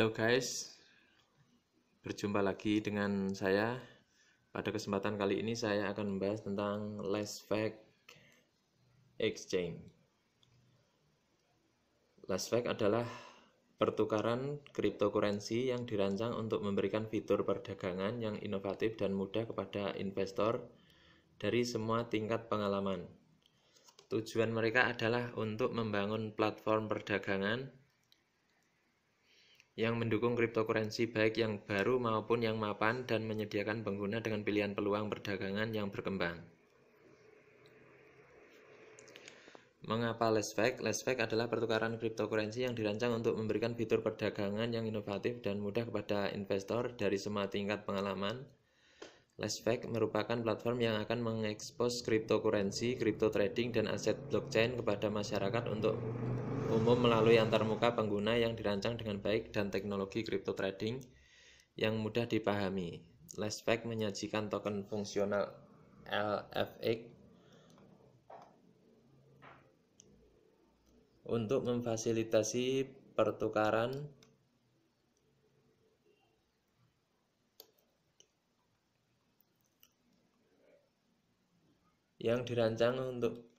Halo guys, berjumpa lagi dengan saya. Pada kesempatan kali ini saya akan membahas tentang Lastfake Exchange. Lastfake adalah pertukaran cryptocurrency yang dirancang untuk memberikan fitur perdagangan yang inovatif dan mudah kepada investor dari semua tingkat pengalaman. Tujuan mereka adalah untuk membangun platform perdagangan yang mendukung cryptocurrency baik yang baru maupun yang mapan dan menyediakan pengguna dengan pilihan peluang perdagangan yang berkembang. Mengapa Lastfake? Lastfake adalah pertukaran cryptocurrency yang dirancang untuk memberikan fitur perdagangan yang inovatif dan mudah kepada investor dari semua tingkat pengalaman, Lastfake merupakan platform yang akan mengekspos cryptocurrency, crypto trading, dan aset blockchain kepada masyarakat untuk umum melalui antarmuka pengguna yang dirancang dengan baik dan teknologi crypto trading yang mudah dipahami. Lastfake menyajikan token fungsional LFX untuk memfasilitasi pertukaran yang dirancang untuk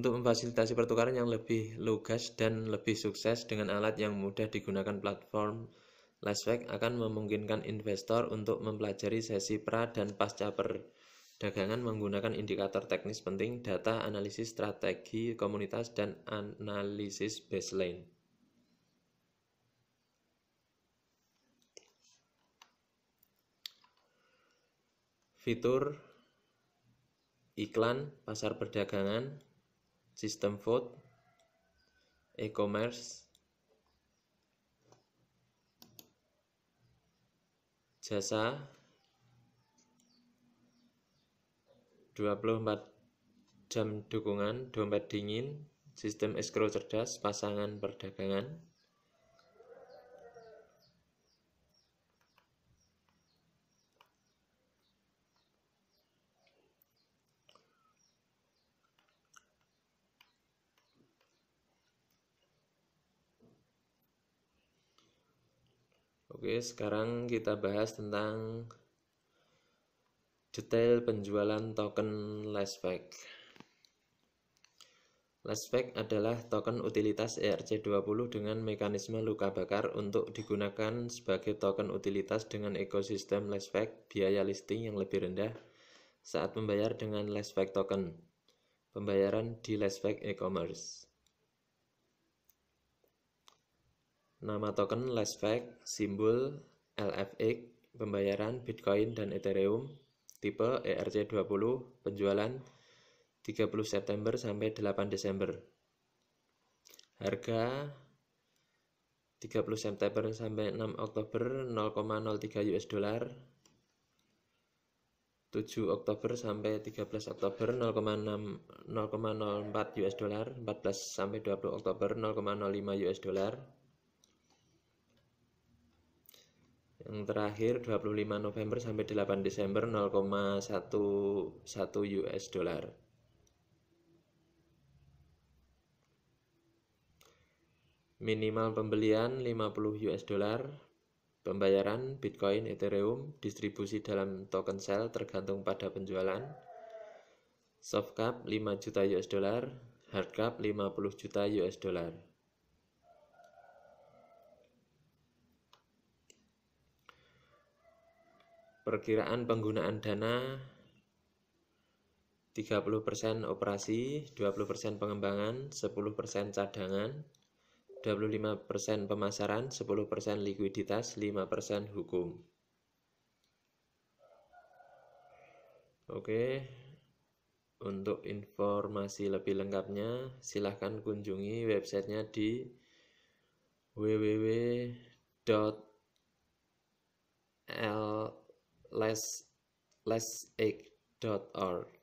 untuk memfasilitasi pertukaran yang lebih lugas dan lebih sukses dengan alat yang mudah digunakan platform Lastfake akan memungkinkan investor untuk mempelajari sesi pra dan pasca perdagangan menggunakan indikator teknis penting, data, analisis strategi komunitas, dan analisis baseline. fitur iklan, pasar perdagangan, sistem vote, e-commerce, jasa, 24 jam dukungan, dompet dingin, sistem escrow cerdas, pasangan perdagangan, Oke, sekarang kita bahas tentang detail penjualan token Lastfake. Lastfake adalah token utilitas ERC20 dengan mekanisme luka bakar untuk digunakan sebagai token utilitas dengan ekosistem Lastfake biaya listing yang lebih rendah saat membayar dengan Lastfake token. Pembayaran di Lastfake e-commerce. Nama token Lastfake, simbol LFX, pembayaran Bitcoin dan Ethereum, tipe ERC20, penjualan 30 September sampai 8 Desember. Harga 30 September sampai 6 Oktober 0,03 US dollar. 7 Oktober sampai 13 Oktober 0,04 US dollar, 14 sampai 20 Oktober 0,05 US dollar. Yang terakhir 25 November sampai 8 Desember 0,11 US dollar. Minimal pembelian 50 US dollar. Pembayaran Bitcoin Ethereum distribusi dalam token sell tergantung pada penjualan. Soft cap 5 juta US dollar hard cap 50 juta US dollar Perkiraan penggunaan dana 30% operasi, 20% pengembangan, 10% cadangan, 25% pemasaran, 10% likuiditas, 5% hukum. Oke, untuk informasi lebih lengkapnya silahkan kunjungi websitenya di www.l less lessegg.org